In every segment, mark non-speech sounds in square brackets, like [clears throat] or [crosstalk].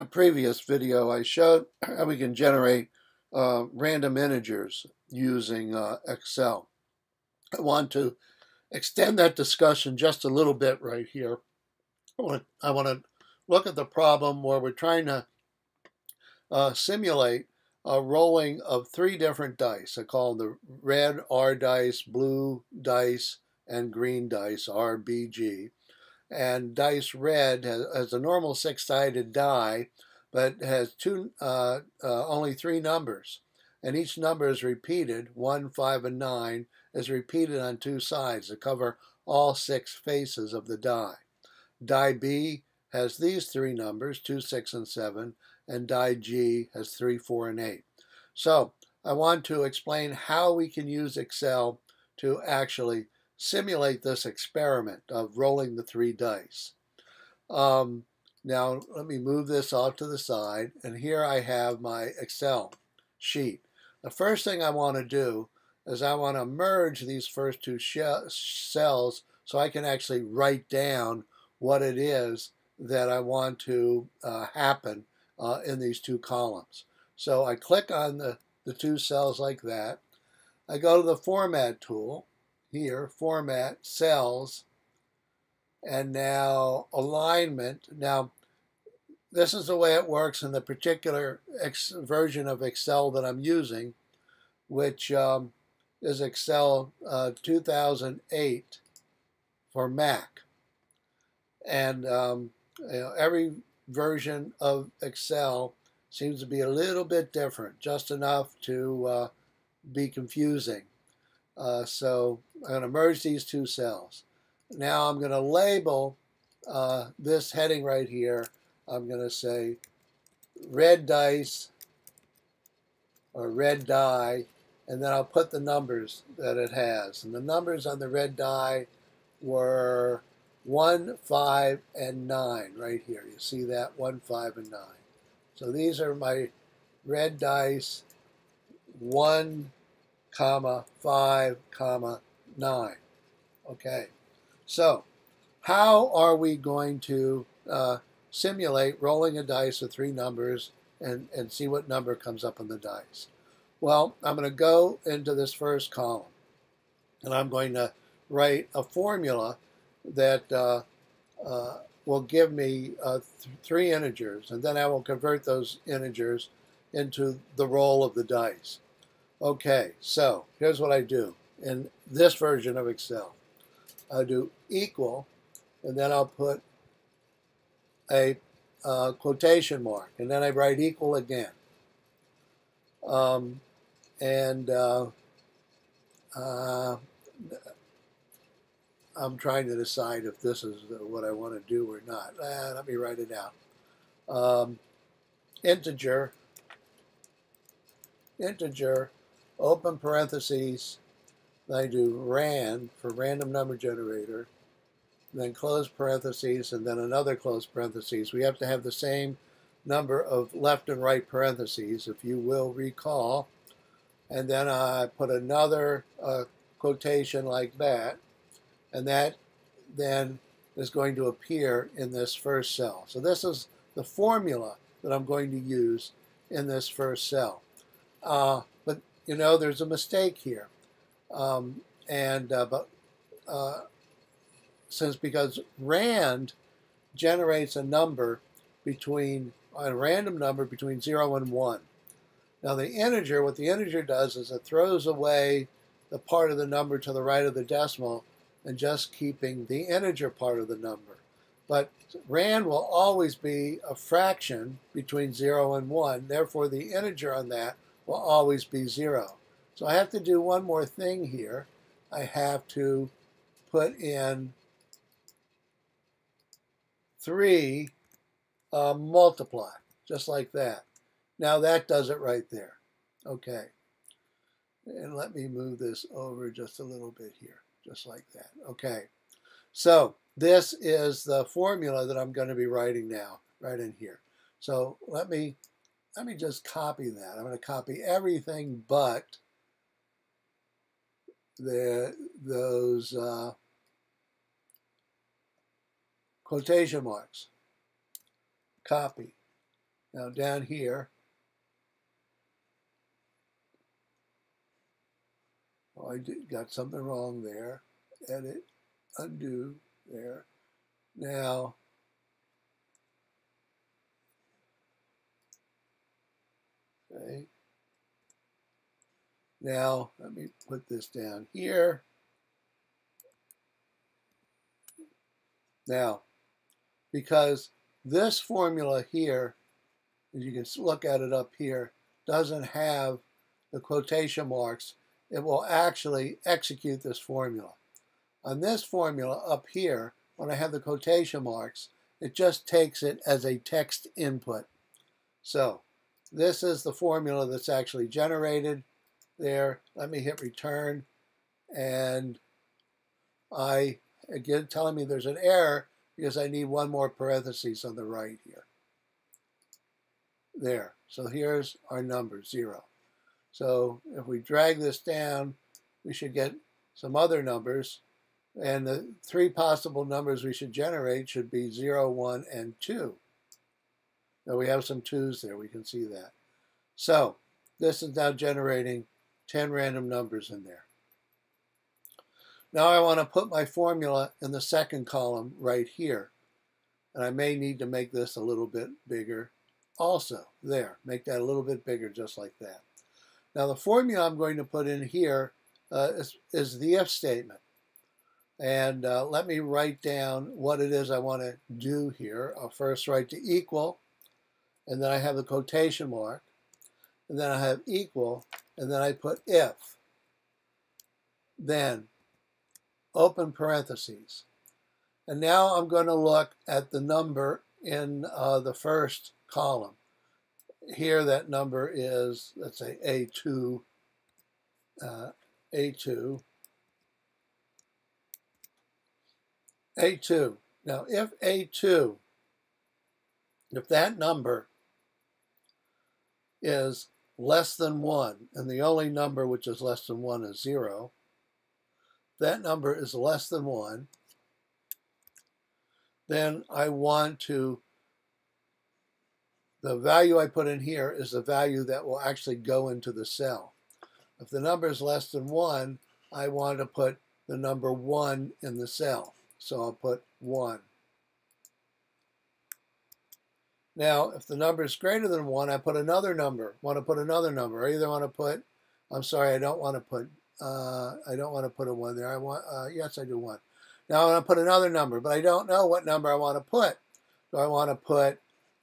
a previous video, I showed [clears throat] how we can generate uh, random integers using uh, Excel. I want to extend that discussion just a little bit right here. I want to, I want to look at the problem where we're trying to uh, simulate a rolling of three different dice. I call them the red R dice, blue dice, and green dice, RBG and dice red has, has a normal six-sided die, but has two uh, uh, only three numbers, and each number is repeated. One, five, and nine is repeated on two sides to cover all six faces of the die. Die B has these three numbers, two, six, and seven, and die G has three, four, and eight. So I want to explain how we can use Excel to actually simulate this experiment of rolling the three dice. Um, now let me move this off to the side and here I have my Excel sheet. The first thing I want to do is I want to merge these first two cells so I can actually write down what it is that I want to uh, happen uh, in these two columns. So I click on the, the two cells like that. I go to the Format tool here, format, cells, and now alignment. Now, this is the way it works in the particular version of Excel that I'm using, which um, is Excel uh, 2008 for Mac. And um, you know, every version of Excel seems to be a little bit different, just enough to uh, be confusing. Uh, so I'm going to merge these two cells. Now I'm going to label uh, this heading right here. I'm going to say red dice or red die, and then I'll put the numbers that it has. And the numbers on the red die were 1, 5, and 9 right here. You see that? 1, 5, and 9. So these are my red dice 1, comma 5, comma 9. Okay, so how are we going to uh, simulate rolling a dice with three numbers and, and see what number comes up on the dice? Well, I'm going to go into this first column and I'm going to write a formula that uh, uh, will give me uh, th three integers and then I will convert those integers into the roll of the dice. Okay, so here's what I do in this version of Excel. I do equal, and then I'll put a uh, quotation mark, and then I write equal again. Um, and uh, uh, I'm trying to decide if this is what I want to do or not. Uh, let me write it out. Um, integer, integer, open parentheses, I do RAND for random number generator, then close parentheses, and then another close parentheses. We have to have the same number of left and right parentheses, if you will recall. And then I put another uh, quotation like that, and that then is going to appear in this first cell. So this is the formula that I'm going to use in this first cell. Uh, but you know, there's a mistake here. Um, and, uh, but, uh, since because RAND generates a number between, a random number between 0 and 1. Now the integer, what the integer does is it throws away the part of the number to the right of the decimal and just keeping the integer part of the number. But RAND will always be a fraction between 0 and 1. Therefore, the integer on that will always be 0. So I have to do one more thing here. I have to put in 3 uh, multiply, just like that. Now that does it right there. Okay. And let me move this over just a little bit here, just like that. Okay. So this is the formula that I'm going to be writing now, right in here. So let me let me just copy that. I'm going to copy everything but the, those uh, quotation marks. Copy. Now down here, oh, I did, got something wrong there. Edit, undo, there. Now, okay. Now, let me put this down here. Now, because this formula here, as you can look at it up here, doesn't have the quotation marks, it will actually execute this formula. On this formula up here, when I have the quotation marks, it just takes it as a text input. So this is the formula that's actually generated there. Let me hit return and I again telling me there's an error because I need one more parenthesis on the right here. There. So here's our number, zero. So if we drag this down, we should get some other numbers. And the three possible numbers we should generate should be 0, 1, and 2. Now we have some 2's there, we can see that. So this is now generating 10 random numbers in there. Now I want to put my formula in the second column right here. And I may need to make this a little bit bigger also. There, make that a little bit bigger just like that. Now the formula I'm going to put in here uh, is, is the if statement. And uh, let me write down what it is I want to do here. I'll first write to equal, and then I have the quotation mark, and then I have equal, and then I put if. Then open parentheses. And now I'm going to look at the number in uh, the first column. Here that number is, let's say, A2, uh, A2, A2. Now, if A2, if that number is less than 1, and the only number which is less than 1 is 0, that number is less than 1, then I want to, the value I put in here is the value that will actually go into the cell. If the number is less than 1, I want to put the number 1 in the cell. So I'll put 1. Now, if the number is greater than 1, I put another number. Want to put another number. I either want to put, I'm sorry, I don't want to put uh, I don't want to put a 1 there. I want, uh, yes, I do 1. Now I want to put another number, but I don't know what number I want to put. Do I want to put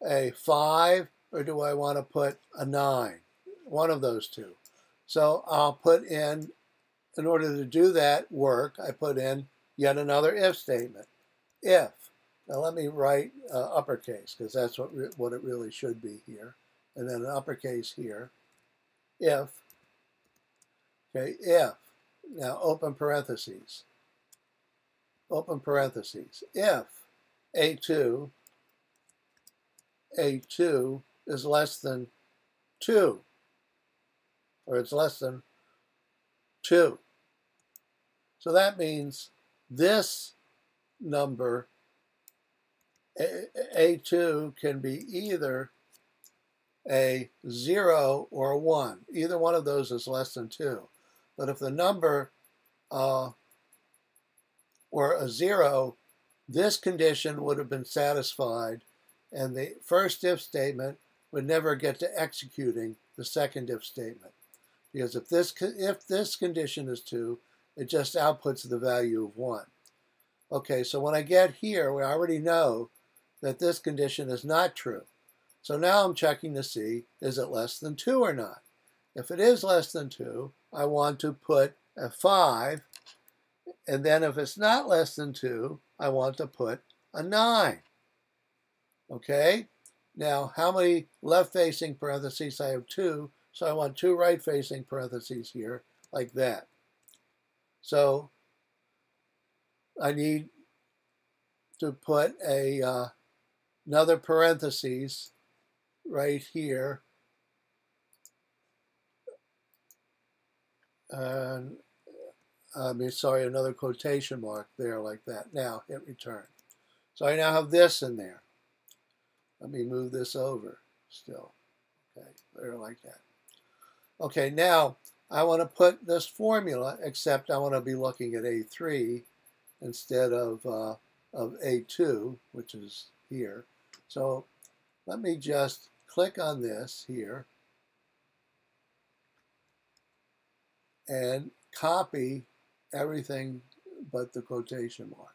a 5 or do I want to put a 9? One of those two. So I'll put in, in order to do that work, I put in yet another if statement. If. Now let me write uh, uppercase because that's what, what it really should be here. And then an uppercase here. If Okay, if, now open parentheses, open parentheses, if A2, A2 is less than 2, or it's less than 2. So that means this number, A2, can be either a 0 or a 1. Either one of those is less than 2. But if the number uh, were a zero, this condition would have been satisfied and the first if statement would never get to executing the second if statement. Because if this, if this condition is 2, it just outputs the value of 1. Okay, so when I get here, we already know that this condition is not true. So now I'm checking to see, is it less than 2 or not? If it is less than 2, I want to put a 5. And then if it's not less than 2, I want to put a 9. Okay? Now, how many left-facing parentheses? I have two, so I want two right-facing parentheses here, like that. So I need to put a uh, another parentheses right here and I mean, sorry, another quotation mark there like that. Now hit return. So I now have this in there. Let me move this over. still. Okay, they're like that. Okay, now I want to put this formula, except I want to be looking at A3 instead of, uh, of A2, which is here. So let me just click on this here and copy everything but the quotation mark.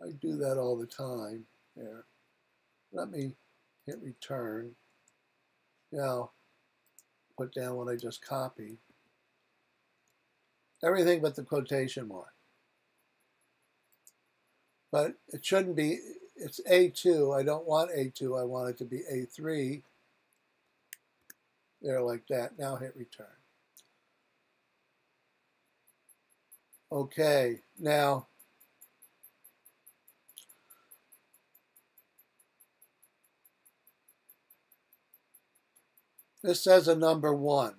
I do that all the time there. Let me hit return. Now, put down what I just copied. Everything but the quotation mark. But it shouldn't be, it's A2. I don't want A2. I want it to be A3. There like that. Now hit return. Okay, now This says a number one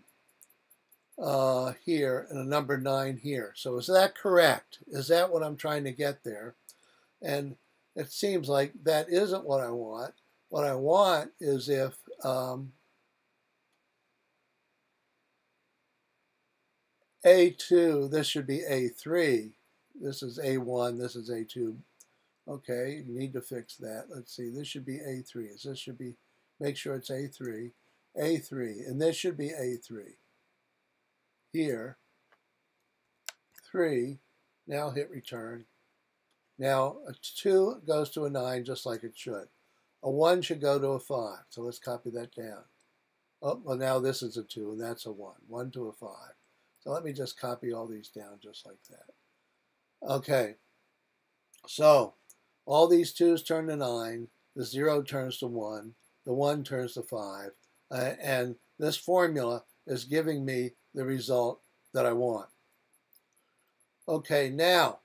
uh, here and a number nine here. So is that correct? Is that what I'm trying to get there? And it seems like that isn't what I want. What I want is if um, A2, this should be A3. This is A1, this is A2. Okay, you need to fix that. Let's see, this should be A3. This should be, make sure it's A3. A3, and this should be A3. Here, 3, now hit return. Now a 2 goes to a 9 just like it should. A 1 should go to a 5, so let's copy that down. Oh, well now this is a 2 and that's a 1. 1 to a 5. So let me just copy all these down just like that. Okay, so all these 2's turn to 9, the 0 turns to 1, the 1 turns to 5, uh, and this formula is giving me the result that I want. Okay, now,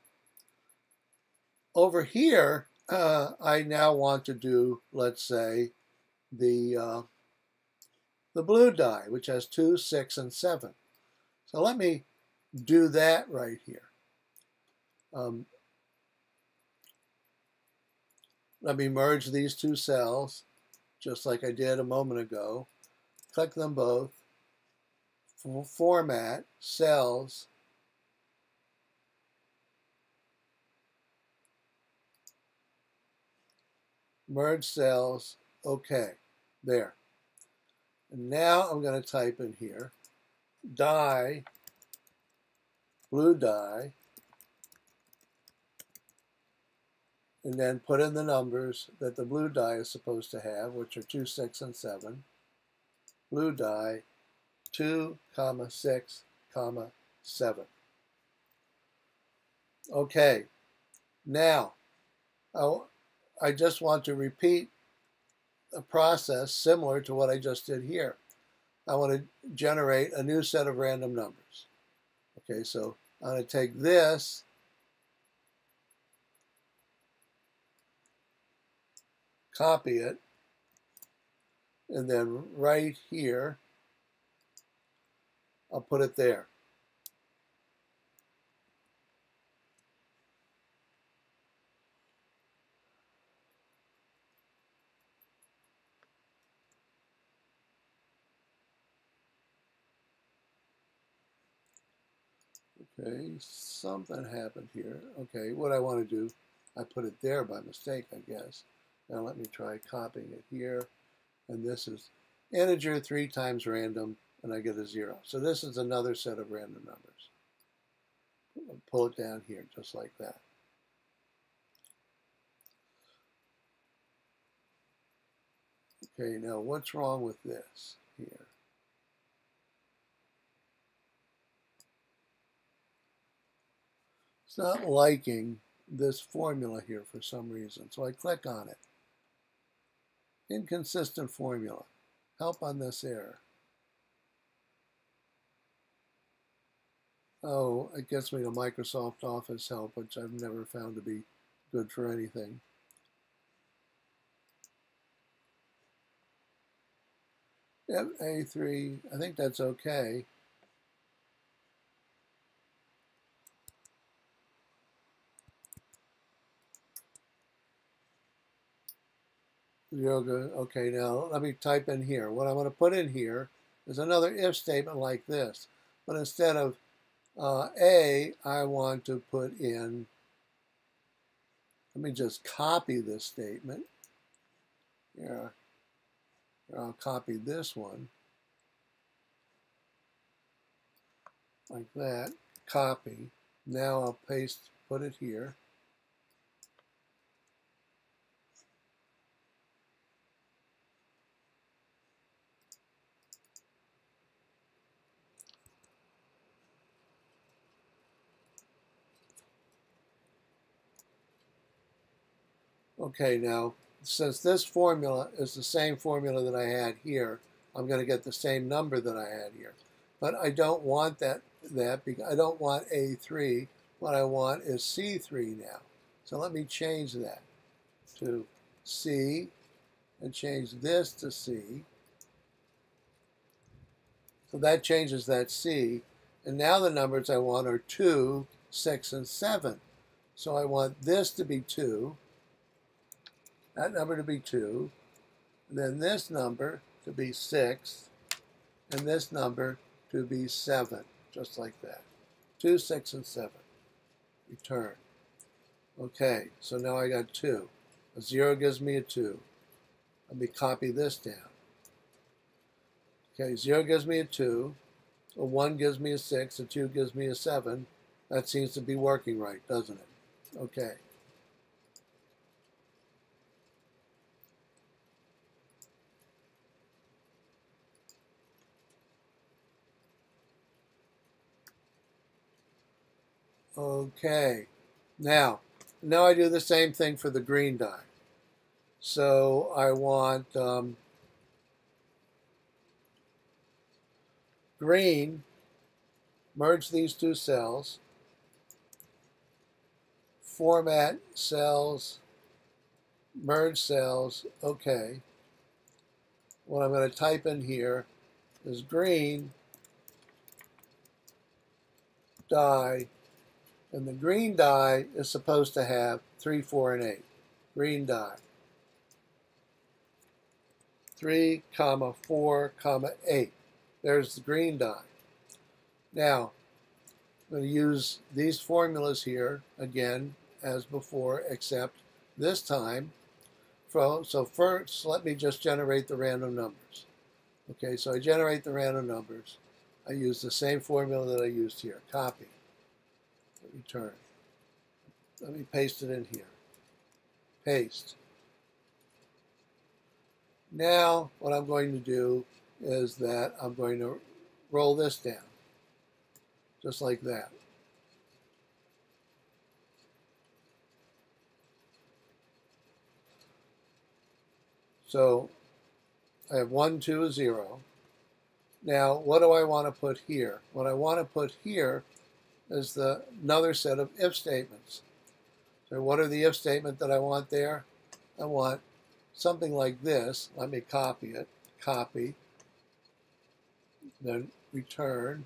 over here, uh, I now want to do, let's say, the, uh, the blue die, which has 2, 6, and 7. So let me do that right here. Um, let me merge these two cells, just like I did a moment ago click them both, format, cells, merge cells, okay, there. And now I'm going to type in here, die, blue die, and then put in the numbers that the blue die is supposed to have, which are 2, 6, and 7 blue die 2 comma 6 comma 7. Okay, now I I just want to repeat a process similar to what I just did here. I want to generate a new set of random numbers. Okay, so I'm going to take this copy it, and then right here, I'll put it there. Okay, something happened here. Okay, what I want to do, I put it there by mistake, I guess. Now let me try copying it here and this is integer 3 times random, and I get a 0. So this is another set of random numbers. pull it down here, just like that. Okay, now what's wrong with this here? It's not liking this formula here for some reason, so I click on it. Inconsistent formula. Help on this error. oh, it gets me to Microsoft Office help, which I've never found to be good for anything. Yep, A3, I think that's okay. Yoga, okay, now let me type in here. What I'm going to put in here is another if statement like this, but instead of uh, A, I want to put in, let me just copy this statement. Here, I'll copy this one. Like that, copy. Now I'll paste, put it here. Okay, now, since this formula is the same formula that I had here, I'm going to get the same number that I had here. But I don't want that, that because I don't want A3. What I want is C3 now. So let me change that to C and change this to C. So that changes that C. And now the numbers I want are 2, 6, and 7. So I want this to be 2 that number to be 2, then this number to be 6, and this number to be 7, just like that. 2, 6, and 7. Return. Okay, so now I got 2. A 0 gives me a 2. Let me copy this down. Okay, 0 gives me a 2. A 1 gives me a 6. A 2 gives me a 7. That seems to be working right, doesn't it? Okay. Okay, now, now I do the same thing for the green die. So I want um, green, merge these two cells, format cells, merge cells, okay. What I'm going to type in here is green die and the green die is supposed to have 3, 4, and 8. Green die. 3, comma, 4, comma, 8. There's the green die. Now, I'm going to use these formulas here again as before, except this time, so first let me just generate the random numbers. Okay, so I generate the random numbers. I use the same formula that I used here, copy return. Let me paste it in here. Paste. Now what I'm going to do is that I'm going to roll this down, just like that. So I have 1, 2, 0. Now, what do I want to put here? What I want to put here is the another set of if statements. So what are the if statement that I want there? I want something like this. Let me copy it. Copy. Then return.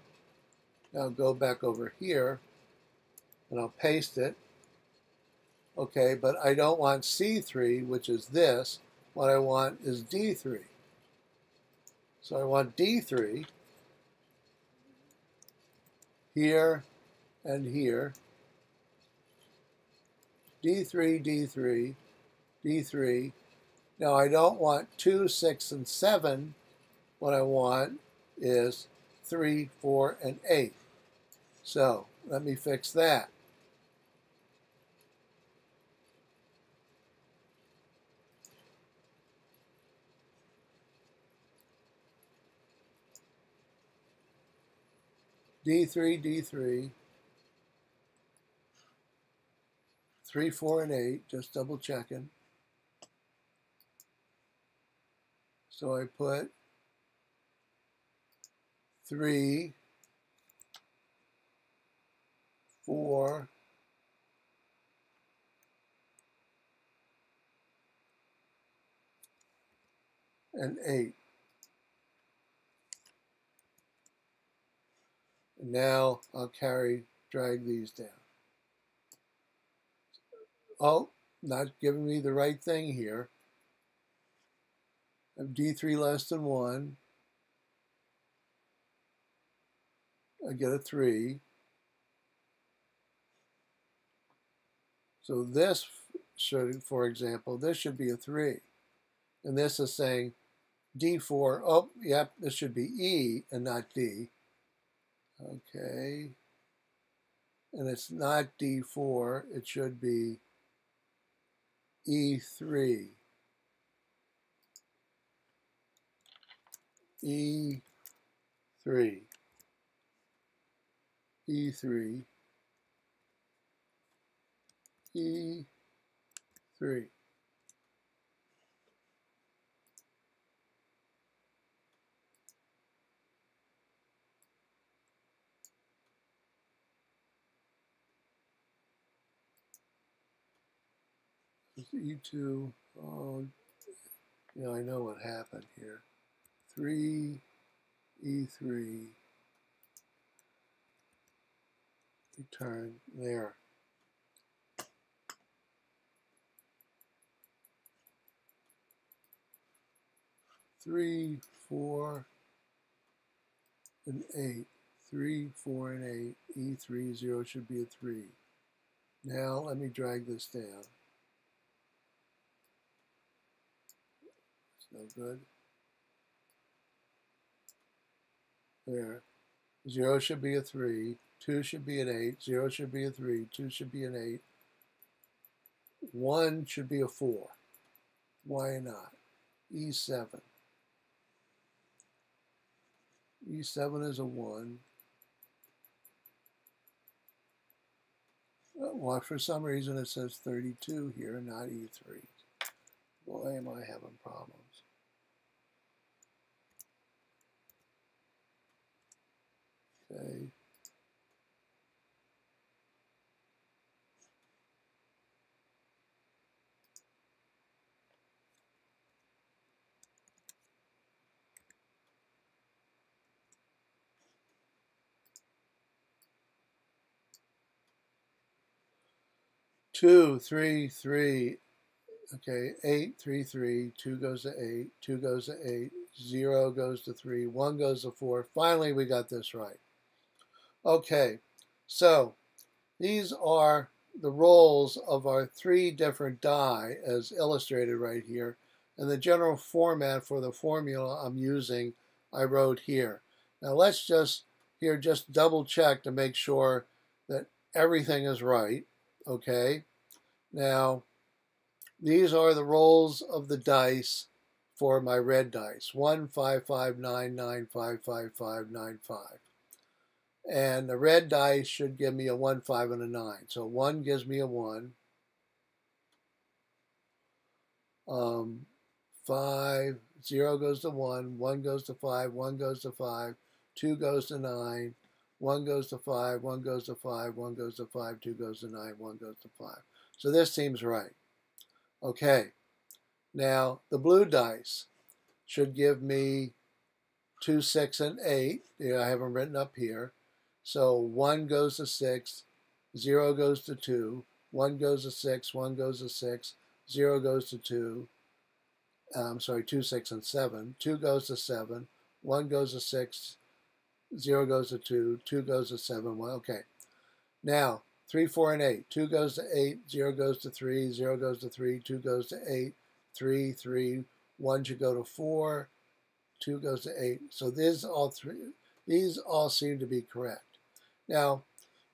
Now go back over here and I'll paste it. Okay, but I don't want C3, which is this. What I want is D3. So I want D3 here and here, D3, D3, D3. Now I don't want 2, 6, and 7. What I want is 3, 4, and 8. So let me fix that. D3, D3, 3, 4, and 8, just double checking. So I put 3, 4, and 8. And now I'll carry, drag these down oh, not giving me the right thing here. D3 less than 1. I get a 3. So this should, for example, this should be a 3. And this is saying D4, oh, yep, this should be E and not D. Okay. And it's not D4, it should be E3. E3. E3. E3. E2, oh, yeah, I know what happened here. 3, E3, return there. Three, four, and eight. Three, four, and eight. E3, zero should be a three. Now let me drag this down. No good. There. 0 should be a 3, 2 should be an 8, 0 should be a 3, 2 should be an 8, 1 should be a 4. Why not? E7. E7 is a 1. Uh, well, for some reason it says 32 here, not E3. Boy, am I having problems. Okay. Two, three, three, Okay, 8, 3, 3, 2 goes to 8, 2 goes to 8, 0 goes to 3, 1 goes to 4. Finally, we got this right. Okay, so these are the roles of our three different die as illustrated right here. And the general format for the formula I'm using, I wrote here. Now let's just here just double check to make sure that everything is right. Okay, now these are the rolls of the dice for my red dice. 1, 5, 5, 9, 9, 5, 5, 5, 9, 5. And the red dice should give me a 1, 5, and a 9. So 1 gives me a 1. Um, 5, 0 goes to 1, 1 goes to 5, 1 goes to 5, 2 goes to 9, 1 goes to 5, 1 goes to 5, 1 goes to 5, 2 goes to 9, 1 goes to 5. So this seems right. Okay, now the blue dice should give me 2, 6, and 8. Yeah, I have them written up here. So 1 goes to 6, 0 goes to 2, 1 goes to 6, 1 goes to 6, 0 goes to 2, I'm um, sorry, 2, 6, and 7. 2 goes to 7, 1 goes to 6, 0 goes to 2, 2 goes to 7, 1. Okay. Now, 3, 4, and 8. 2 goes to 8, 0 goes to 3, 0 goes to 3, 2 goes to 8, 3, 3, 1 should go to 4, 2 goes to 8. So these all three these all seem to be correct. Now,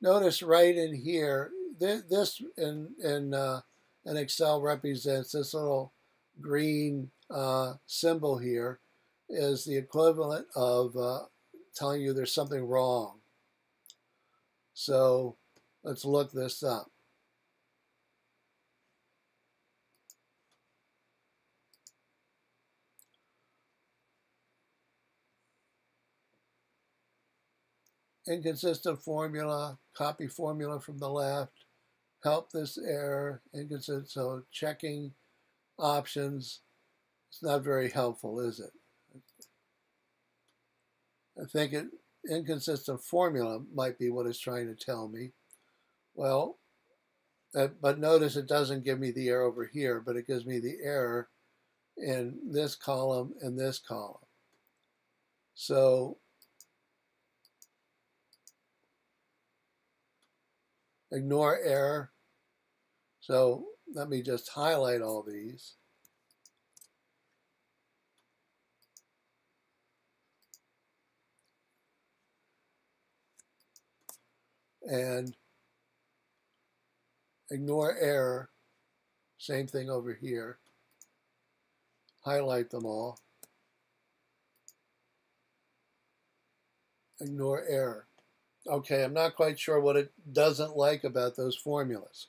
notice right in here, this in in uh, in Excel represents this little green uh, symbol here is the equivalent of uh, telling you there's something wrong. So Let's look this up. Inconsistent formula, copy formula from the left, help this error, inconsistent, so checking options, it's not very helpful, is it? I think it inconsistent formula might be what it's trying to tell me. Well, uh, but notice it doesn't give me the error over here, but it gives me the error in this column and this column. So ignore error. So let me just highlight all these. And ignore error. Same thing over here. Highlight them all. Ignore error. Okay, I'm not quite sure what it doesn't like about those formulas.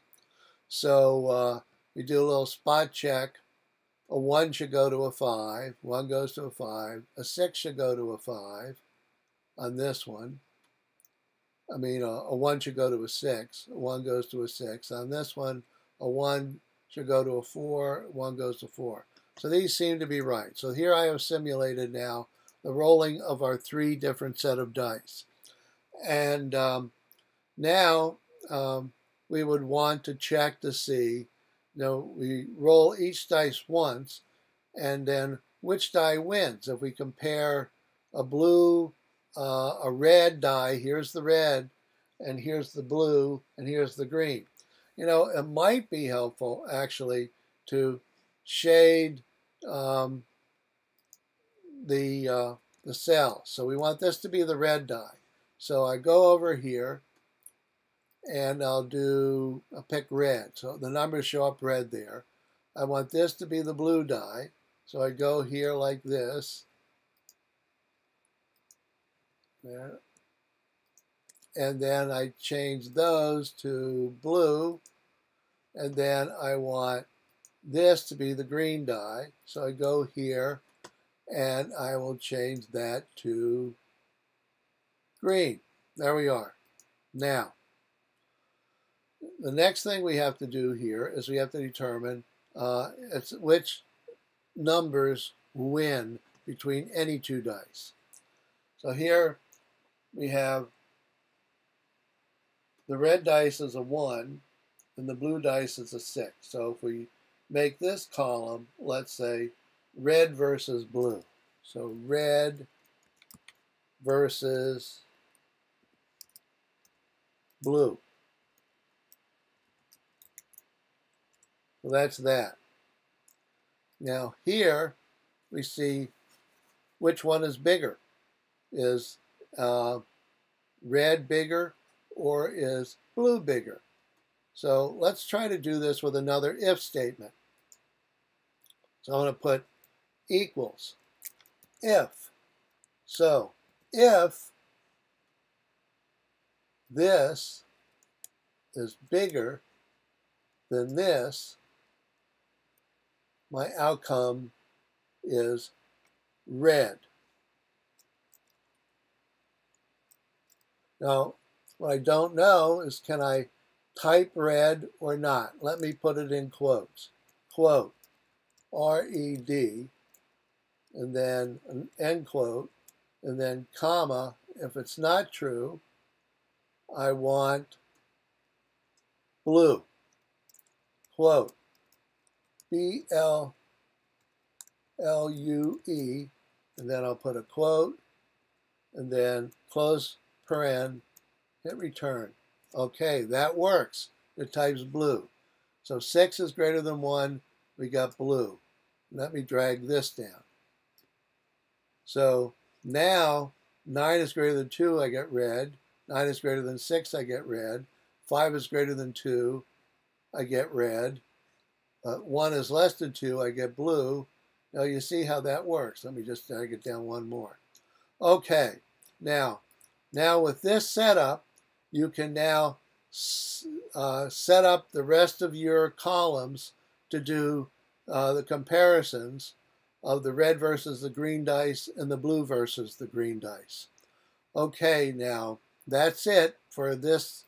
So uh, we do a little spot check. A 1 should go to a 5. 1 goes to a 5. A 6 should go to a 5 on this one. I mean, a, a 1 should go to a 6. A 1 goes to a 6. On this one, a 1 should go to a 4. 1 goes to 4. So these seem to be right. So here I have simulated now the rolling of our three different set of dice. And um, now um, we would want to check to see, you know, we roll each dice once and then which die wins. If we compare a blue, uh, a red die, here's the red, and here's the blue, and here's the green. You know, it might be helpful actually to shade um, the, uh, the cell. So we want this to be the red die. So I go over here and I'll do, I'll pick red. So the numbers show up red there. I want this to be the blue die. So I go here like this. There. And then I change those to blue. And then I want this to be the green die. So I go here and I will change that to green. There we are. Now, the next thing we have to do here is we have to determine uh, which numbers win between any two dice. So here we have the red dice is a 1 and the blue dice is a 6. So if we make this column, let's say, red versus blue. So red versus blue. So that's that. Now here we see which one is bigger. Is uh, red bigger or is blue bigger? So let's try to do this with another if statement. So I'm going to put equals if. So if this is bigger than this, my outcome is red. Now, what I don't know is can I type red or not? Let me put it in quotes. Quote, R-E-D, and then an end quote, and then comma. If it's not true, I want blue. Quote, B-L-L-U-E, and then I'll put a quote, and then close paren, hit return. Okay, that works. It types blue. So 6 is greater than 1, we got blue. Let me drag this down. So now 9 is greater than 2, I get red. 9 is greater than 6, I get red. 5 is greater than 2, I get red. Uh, 1 is less than 2, I get blue. Now you see how that works. Let me just drag it down one more. Okay, now, now with this setup, you can now uh, set up the rest of your columns to do uh, the comparisons of the red versus the green dice and the blue versus the green dice. Okay, now that's it for this